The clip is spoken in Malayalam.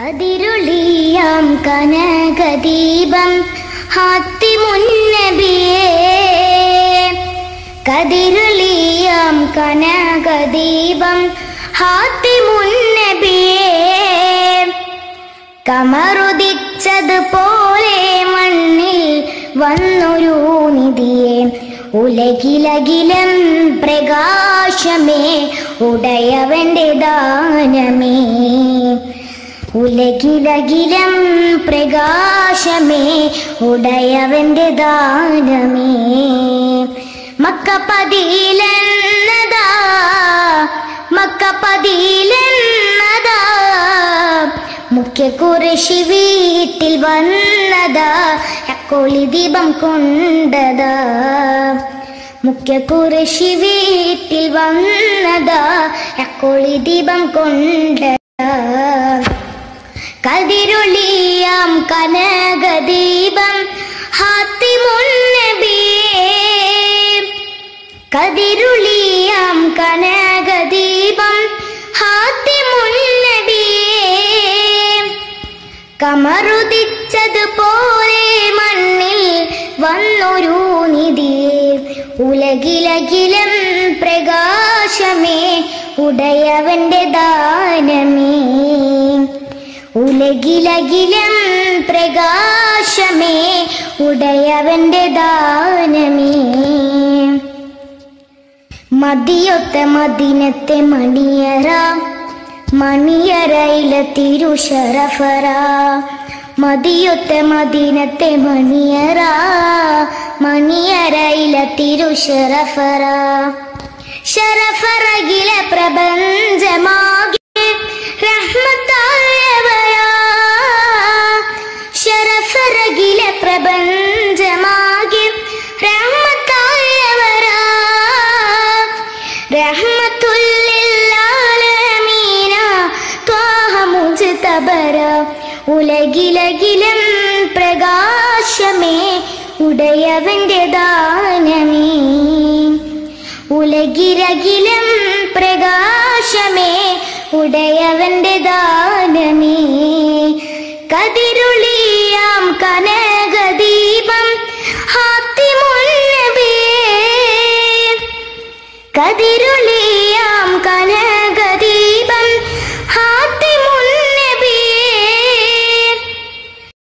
കതിരുളിയാം കനകദീപം ഹാത്തിമുന്നബിയേ. കതിരുളിയാം കനകദീപം ഹാത്തിമുന്നബിയേ. കമറുദിച്ചതുപോലെ മണ്ണിൽ വന്നൊരു നിധിയെ. ഉലകിലകിലം പ്രകാശമേ ഉടയവന്റെ ദാനമേ. ഉലകിലകിലം പ്രകാശമേ ഉടയവന്റെ ദാനമേ. മക്കപ്പതിയിലെന്നതാ മക്കപ്പതിയിലെന്നതാ മുഖ്യ കുറശി വീട്ടിൽ വന്നതാ അക്കോളി ദീപം കൊണ്ടതാ. മുഖ്യ കുറശി വീട്ടിൽ വന്നതാ അക്കോളി ദീപം കൊണ്ടതാ. കതിരൊളിയാം കനകദീപം ഹാത്തിമുന്നബിയേ കതിരുളിയാം കനകദീപം ഹാത്തിമുന്നബിയേ കമറുദിച്ചതുപോലെ മണ്ണിൽ വന്നൊരു നിധിയെ ഉലകിലകിലം പ്രകാശമേ ഉടയവന്റെ ദാനമേ. ഉലകിലകിലം പ്രകാശമേ ഉടയവന്റെ ദാനമേ. മതിയൊത്ത മദിനത്തെ മണിയറ മണിയറയിലെ തിരുഷറഫറ. മതിയൊത്ത മദിനത്തെ മണിയറ മണിയറയിലെ തിരുഷറഫറ. ഷറഫറകിലെ പ്രപഞ്ചമാകെ ഉലകിലകിലം പ്രകാശമേ ഉടയവന്റെ ദാനമേ. ഉലകിലകിലം പ്രകാശമേ ഉടയവന്റെ ദാനമേ. കതിരുളിയാം കനകദീപം കതിരുളിയാം കനേ